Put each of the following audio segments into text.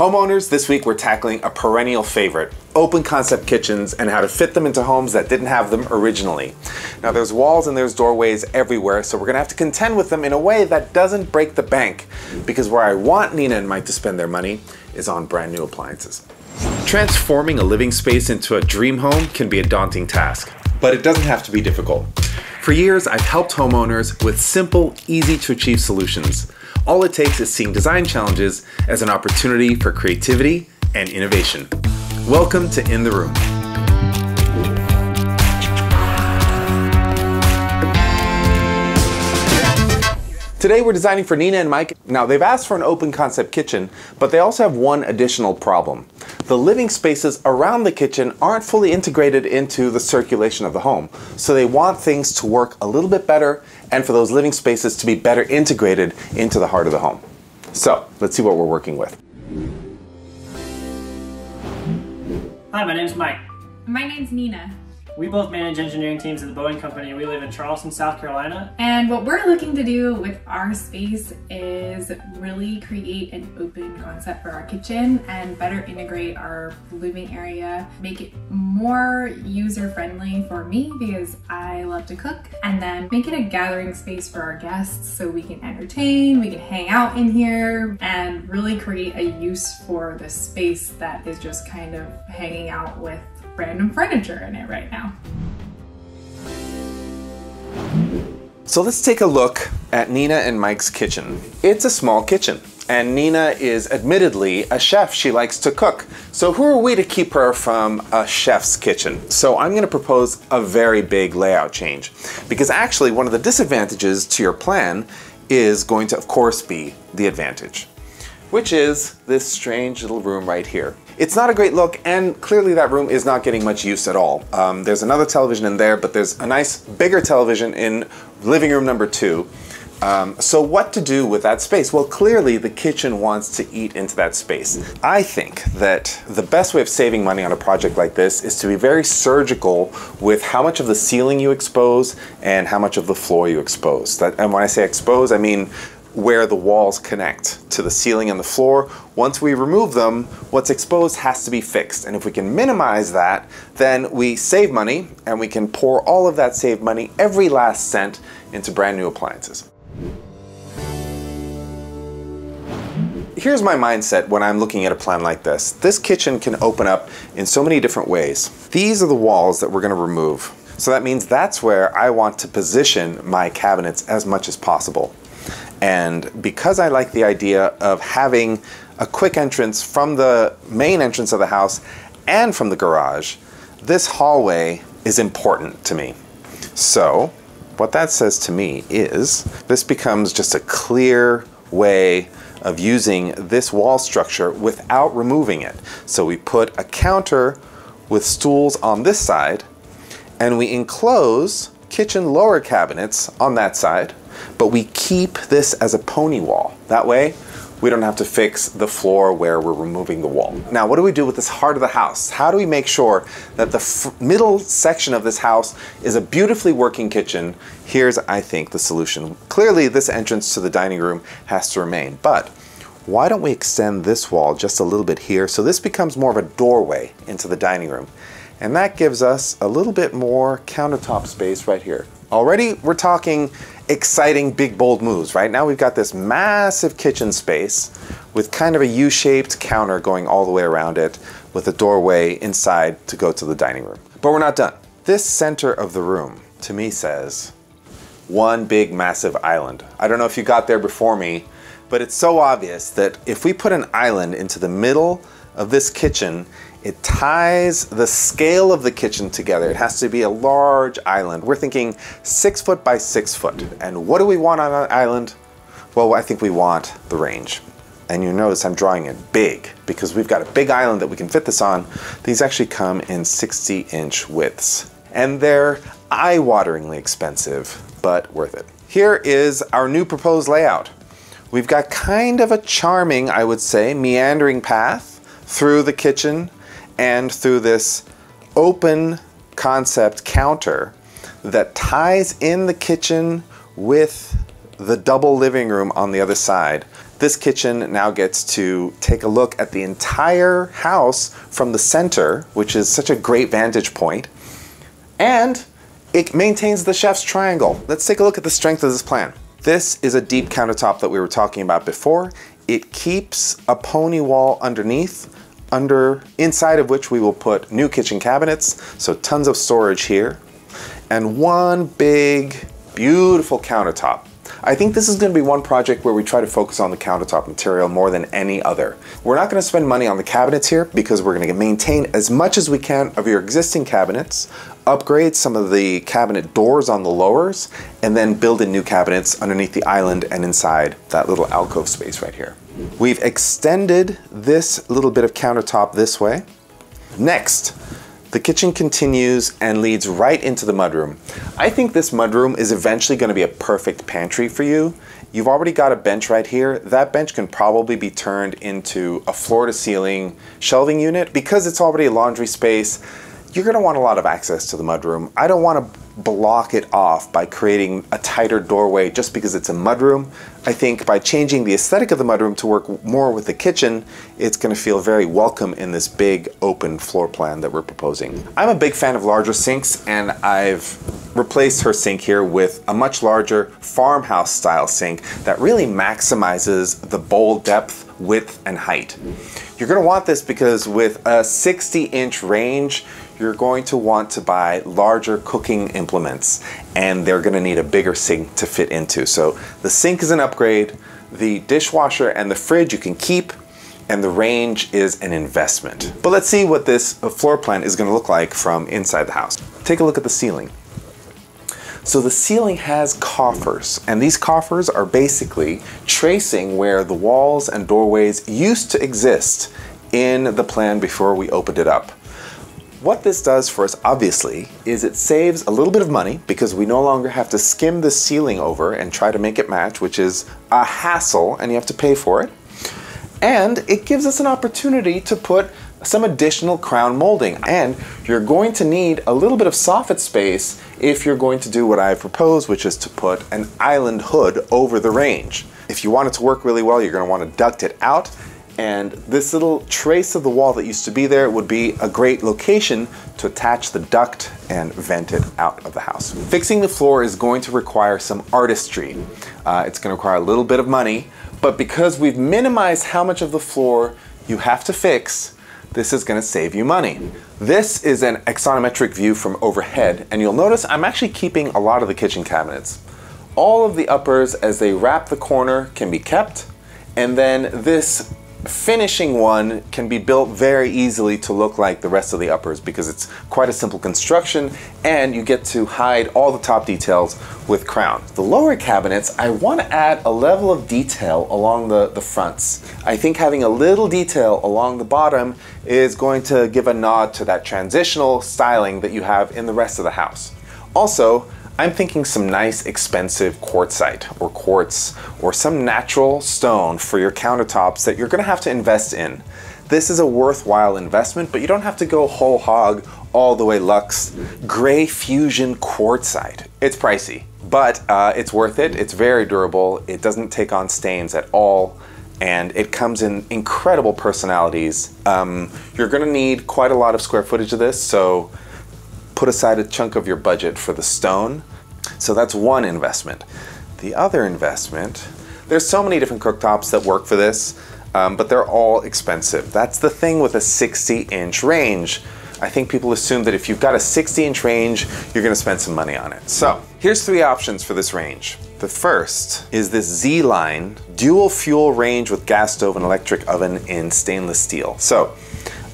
Homeowners, this week we're tackling a perennial favorite, open concept kitchens and how to fit them into homes that didn't have them originally. Now there's walls and there's doorways everywhere, so we're gonna have to contend with them in a way that doesn't break the bank, because where I want Nina and Mike to spend their money is on brand new appliances. Transforming a living space into a dream home can be a daunting task, but it doesn't have to be difficult. For years, I've helped homeowners with simple, easy to achieve solutions. All it takes is seeing design challenges as an opportunity for creativity and innovation. Welcome to In the Room. Today we're designing for Nina and Mike. Now they've asked for an open concept kitchen, but they also have one additional problem. The living spaces around the kitchen aren't fully integrated into the circulation of the home. So they want things to work a little bit better and for those living spaces to be better integrated into the heart of the home. So let's see what we're working with. Hi, my name's Mike. My name's Nina. We both manage engineering teams at the Boeing Company. We live in Charleston, South Carolina. And what we're looking to do with our space is really create an open concept for our kitchen and better integrate our living area, make it more user friendly for me because I love to cook, and then make it a gathering space for our guests so we can entertain, we can hang out in here, and really create a use for the space that is just kind of hanging out with random furniture in it right now. So let's take a look at Nina and Mike's kitchen. It's a small kitchen, and Nina is admittedly a chef. She likes to cook. So who are we to keep her from a chef's kitchen? So I'm going to propose a very big layout change, because actually one of the disadvantages to your plan is going to, of course, be the advantage, which is this strange little room right here. It's not a great look, and clearly that room is not getting much use at all. Um, there's another television in there, but there's a nice bigger television in living room number two. Um, so what to do with that space? Well, clearly the kitchen wants to eat into that space. I think that the best way of saving money on a project like this is to be very surgical with how much of the ceiling you expose and how much of the floor you expose. That, and when I say expose, I mean where the walls connect to the ceiling and the floor. Once we remove them, what's exposed has to be fixed. And if we can minimize that, then we save money and we can pour all of that saved money, every last cent, into brand new appliances. Here's my mindset when I'm looking at a plan like this. This kitchen can open up in so many different ways. These are the walls that we're gonna remove. So that means that's where I want to position my cabinets as much as possible. And because I like the idea of having a quick entrance from the main entrance of the house and from the garage, this hallway is important to me. So what that says to me is this becomes just a clear way of using this wall structure without removing it. So we put a counter with stools on this side and we enclose kitchen lower cabinets on that side but we keep this as a pony wall. That way, we don't have to fix the floor where we're removing the wall. Now, what do we do with this heart of the house? How do we make sure that the middle section of this house is a beautifully working kitchen? Here's, I think, the solution. Clearly, this entrance to the dining room has to remain, but why don't we extend this wall just a little bit here so this becomes more of a doorway into the dining room. And that gives us a little bit more countertop space right here. Already we're talking exciting big bold moves, right? Now we've got this massive kitchen space with kind of a U-shaped counter going all the way around it with a doorway inside to go to the dining room. But we're not done. This center of the room to me says one big massive island. I don't know if you got there before me, but it's so obvious that if we put an island into the middle of this kitchen, it ties the scale of the kitchen together. It has to be a large island. We're thinking six foot by six foot. And what do we want on an island? Well, I think we want the range. And you notice I'm drawing it big because we've got a big island that we can fit this on. These actually come in 60 inch widths. And they're eye-wateringly expensive, but worth it. Here is our new proposed layout. We've got kind of a charming, I would say, meandering path through the kitchen and through this open concept counter that ties in the kitchen with the double living room on the other side. This kitchen now gets to take a look at the entire house from the center, which is such a great vantage point, and it maintains the chef's triangle. Let's take a look at the strength of this plan. This is a deep countertop that we were talking about before. It keeps a pony wall underneath, under inside of which we will put new kitchen cabinets, so tons of storage here, and one big, beautiful countertop. I think this is going to be one project where we try to focus on the countertop material more than any other. We're not going to spend money on the cabinets here because we're going to maintain as much as we can of your existing cabinets, upgrade some of the cabinet doors on the lowers, and then build in new cabinets underneath the island and inside that little alcove space right here. We've extended this little bit of countertop this way. Next, the kitchen continues and leads right into the mudroom. I think this mudroom is eventually going to be a perfect pantry for you. You've already got a bench right here. That bench can probably be turned into a floor to ceiling shelving unit because it's already a laundry space you're going to want a lot of access to the mudroom. I don't want to block it off by creating a tighter doorway just because it's a mudroom. I think by changing the aesthetic of the mudroom to work more with the kitchen, it's going to feel very welcome in this big open floor plan that we're proposing. I'm a big fan of larger sinks and I've replaced her sink here with a much larger farmhouse style sink that really maximizes the bowl depth, width, and height. You're going to want this because with a 60 inch range, you're going to want to buy larger cooking implements and they're going to need a bigger sink to fit into. So the sink is an upgrade, the dishwasher and the fridge you can keep, and the range is an investment. But let's see what this uh, floor plan is going to look like from inside the house. Take a look at the ceiling. So the ceiling has coffers, and these coffers are basically tracing where the walls and doorways used to exist in the plan before we opened it up. What this does for us, obviously, is it saves a little bit of money because we no longer have to skim the ceiling over and try to make it match, which is a hassle and you have to pay for it. And it gives us an opportunity to put some additional crown molding. And you're going to need a little bit of soffit space if you're going to do what I've proposed, which is to put an island hood over the range. If you want it to work really well, you're going to want to duct it out and this little trace of the wall that used to be there would be a great location to attach the duct and vent it out of the house. Fixing the floor is going to require some artistry. Uh, it's going to require a little bit of money, but because we've minimized how much of the floor you have to fix, this is going to save you money. This is an axonometric view from overhead, and you'll notice I'm actually keeping a lot of the kitchen cabinets. All of the uppers as they wrap the corner can be kept, and then this finishing one can be built very easily to look like the rest of the uppers because it's quite a simple construction and you get to hide all the top details with crown. The lower cabinets, I want to add a level of detail along the, the fronts. I think having a little detail along the bottom is going to give a nod to that transitional styling that you have in the rest of the house. Also, I'm thinking some nice expensive quartzite or quartz or some natural stone for your countertops that you're gonna have to invest in. This is a worthwhile investment, but you don't have to go whole hog all the way luxe. Gray Fusion quartzite. It's pricey, but uh, it's worth it. It's very durable. It doesn't take on stains at all and it comes in incredible personalities. Um, you're gonna need quite a lot of square footage of this, so put aside a chunk of your budget for the stone. So that's one investment. The other investment, there's so many different cooktops that work for this, um, but they're all expensive. That's the thing with a 60 inch range. I think people assume that if you've got a 60 inch range, you're gonna spend some money on it. So here's three options for this range. The first is this Z-Line dual fuel range with gas stove and electric oven in stainless steel. So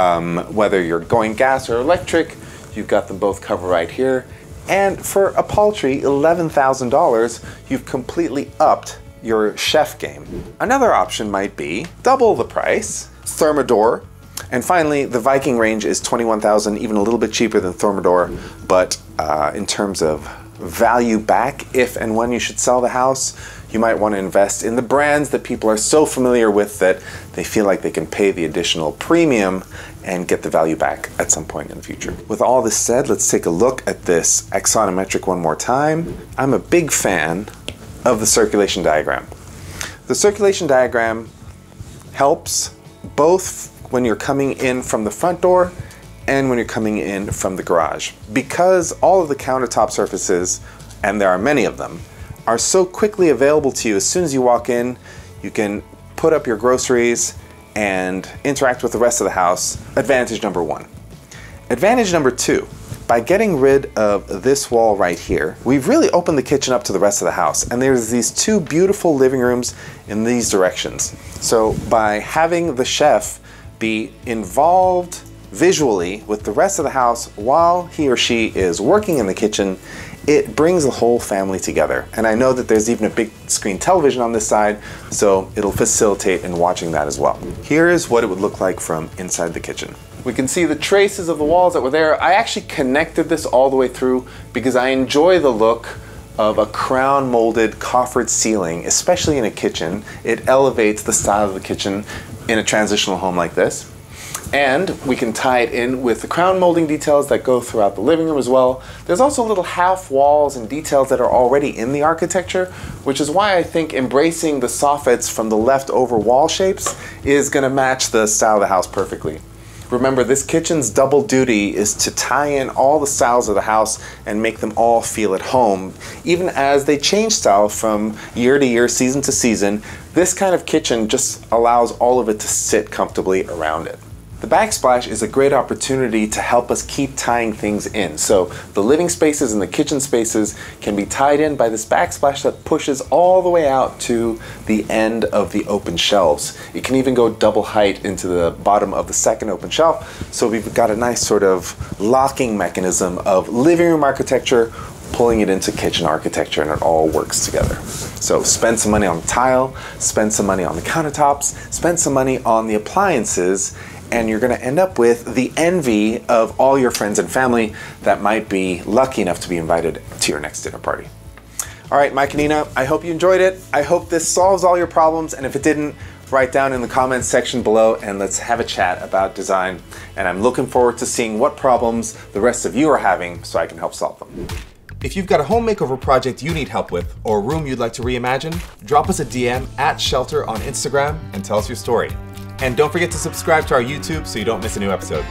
um, whether you're going gas or electric, You've got them both covered right here. And for a paltry $11,000, you've completely upped your chef game. Another option might be double the price, Thermador. And finally, the Viking range is 21,000, even a little bit cheaper than Thermador, but uh, in terms of value back, if and when you should sell the house, you might want to invest in the brands that people are so familiar with that they feel like they can pay the additional premium and get the value back at some point in the future. With all this said, let's take a look at this axonometric one more time. I'm a big fan of the circulation diagram. The circulation diagram helps both when you're coming in from the front door and when you're coming in from the garage. Because all of the countertop surfaces, and there are many of them, are so quickly available to you as soon as you walk in, you can put up your groceries and interact with the rest of the house. Advantage number one. Advantage number two, by getting rid of this wall right here, we've really opened the kitchen up to the rest of the house. And there's these two beautiful living rooms in these directions. So by having the chef be involved visually with the rest of the house while he or she is working in the kitchen, it brings the whole family together. And I know that there's even a big screen television on this side, so it'll facilitate in watching that as well. Here is what it would look like from inside the kitchen. We can see the traces of the walls that were there. I actually connected this all the way through because I enjoy the look of a crown molded coffered ceiling, especially in a kitchen. It elevates the style of the kitchen in a transitional home like this. And we can tie it in with the crown molding details that go throughout the living room as well. There's also little half walls and details that are already in the architecture, which is why I think embracing the soffits from the leftover wall shapes is gonna match the style of the house perfectly. Remember, this kitchen's double duty is to tie in all the styles of the house and make them all feel at home. Even as they change style from year to year, season to season, this kind of kitchen just allows all of it to sit comfortably around it. The backsplash is a great opportunity to help us keep tying things in. So the living spaces and the kitchen spaces can be tied in by this backsplash that pushes all the way out to the end of the open shelves. It can even go double height into the bottom of the second open shelf. So we've got a nice sort of locking mechanism of living room architecture pulling it into kitchen architecture and it all works together. So spend some money on tile, spend some money on the countertops, spend some money on the appliances, and you're going to end up with the envy of all your friends and family that might be lucky enough to be invited to your next dinner party. All right, Mike and Nina, I hope you enjoyed it. I hope this solves all your problems, and if it didn't, write down in the comments section below and let's have a chat about design. And I'm looking forward to seeing what problems the rest of you are having so I can help solve them. If you've got a home makeover project you need help with or a room you'd like to reimagine, drop us a DM at SHLTR on Instagram and tell us your story. And don't forget to subscribe to our YouTube so you don't miss a new episode.